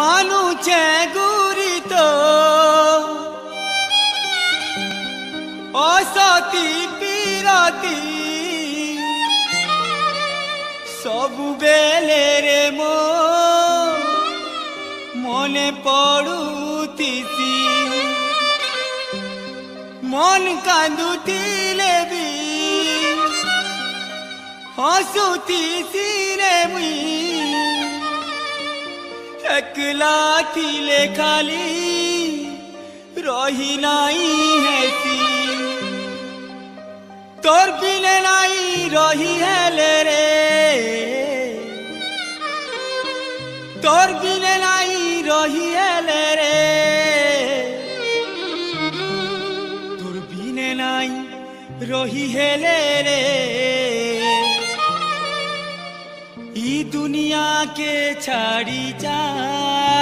মানুষে গুরিত অসতি পিরতি। সবু বেলে রে মো, মনে পড়ুতিছি মন কাঁদুতিলে বি হসুতিছি রে মুই। একলা থিলে খালি রহি নাই হেসি। তোর বিনে নাই রহি হেলে রে। তোর বিনে নাই রহি হেলে রে। তোর নাই রহি হেলে রে। दुनिया के छाड़ी जा।